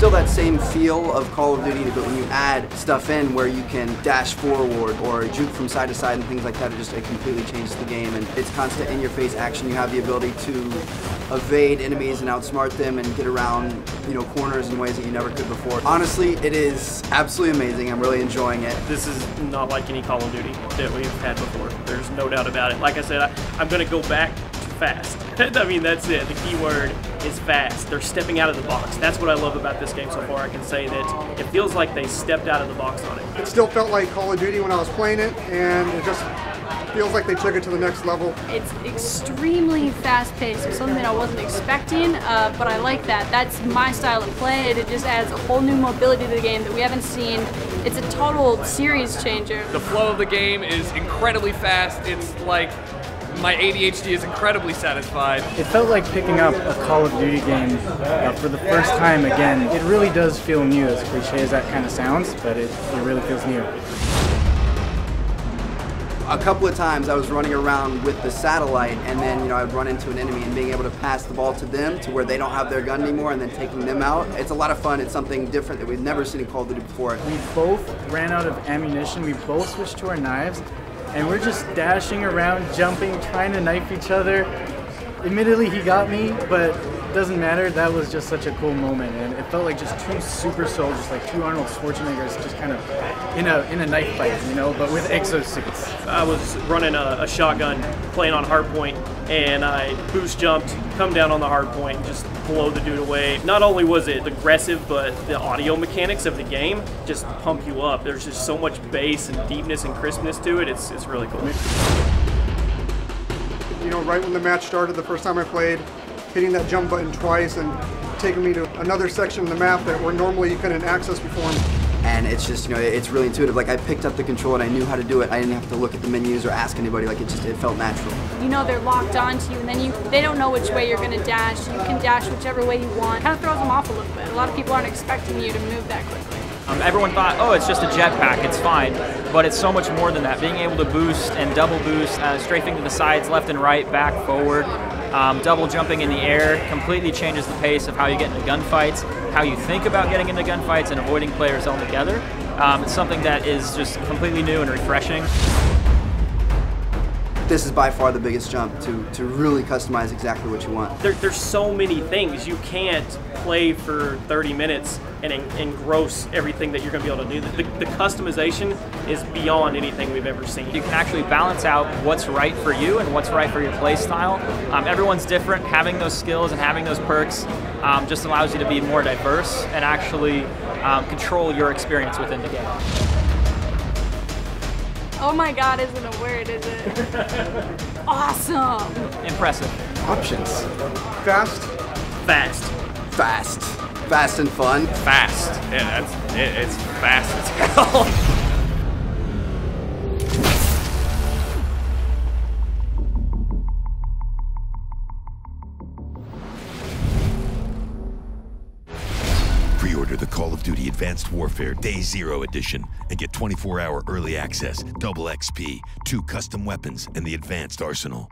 still that same feel of Call of Duty, but when you add stuff in where you can dash forward or juke from side to side and things like that, it just it completely changes the game. And it's constant in-your-face action. You have the ability to evade enemies and outsmart them and get around, you know, corners in ways that you never could before. Honestly, it is absolutely amazing. I'm really enjoying it. This is not like any Call of Duty that we've had before. There's no doubt about it. Like I said, I, I'm going to go back fast. I mean, that's it. The key word is fast. They're stepping out of the box. That's what I love about this game so far. I can say that it feels like they stepped out of the box on it. It still felt like Call of Duty when I was playing it, and it just feels like they took it to the next level. It's extremely fast paced. It's something I wasn't expecting, uh, but I like that. That's my style of play, and it just adds a whole new mobility to the game that we haven't seen. It's a total series changer. The flow of the game is incredibly fast. It's like my ADHD is incredibly satisfied. It felt like picking up a Call of Duty game uh, for the first time again. It really does feel new, as cliche as that kind of sounds, but it, it really feels new. A couple of times I was running around with the satellite and then, you know, I'd run into an enemy and being able to pass the ball to them to where they don't have their gun anymore and then taking them out. It's a lot of fun. It's something different that we've never seen in Call of Duty before. We both ran out of ammunition. We both switched to our knives and we're just dashing around, jumping, trying to knife each other. Admittedly, he got me, but doesn't matter. That was just such a cool moment, and it felt like just two super soldiers, like two Arnold Schwarzeneggers, just kind of in a in a knife fight, you know, but with exosuits. I was running a, a shotgun, playing on hardpoint, and I boost jumped, come down on the hardpoint, and just blow the dude away. Not only was it aggressive, but the audio mechanics of the game just pump you up. There's just so much bass and deepness and crispness to it. It's it's really cool. You know, right when the match started, the first time I played, hitting that jump button twice and taking me to another section of the map that where normally you couldn't access before. And it's just, you know, it's really intuitive. Like I picked up the control and I knew how to do it. I didn't have to look at the menus or ask anybody. Like it just, it felt natural. You know they're locked onto you, and then you they don't know which way you're going to dash. You can dash whichever way you want. Kind of throws them off a little bit. A lot of people aren't expecting you to move that quickly. Um, everyone thought, oh, it's just a jetpack, it's fine. But it's so much more than that. Being able to boost and double boost, uh, strafing to the sides, left and right, back, forward, um, double jumping in the air completely changes the pace of how you get into gunfights, how you think about getting into gunfights and avoiding players altogether. Um, it's something that is just completely new and refreshing. This is by far the biggest jump to, to really customize exactly what you want. There, there's so many things. You can't play for 30 minutes and engross everything that you're going to be able to do. The, the, customization is beyond anything we've ever seen. You can actually balance out what's right for you and what's right for your play style. Um, everyone's different. Having those skills and having those perks um, just allows you to be more diverse and actually um, control your experience within the game. Oh my god isn't a word, is it? awesome! Impressive. Options. Fast. Fast. Fast. Fast and fun. Fast. Yeah, that's it, it's fast as hell. Pre-order the Call of Duty Advanced Warfare Day Zero Edition and get 24-hour early access, double XP, two custom weapons, and the advanced arsenal.